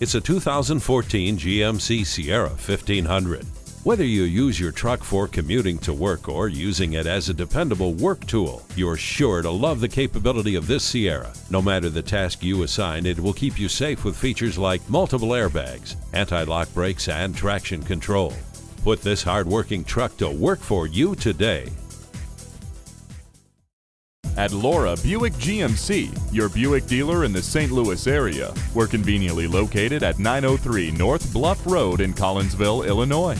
It's a 2014 GMC Sierra 1500. Whether you use your truck for commuting to work or using it as a dependable work tool, you're sure to love the capability of this Sierra. No matter the task you assign, it will keep you safe with features like multiple airbags, anti-lock brakes, and traction control. Put this hard-working truck to work for you today. At Laura Buick GMC, your Buick dealer in the St. Louis area. We're conveniently located at 903 North Bluff Road in Collinsville, Illinois.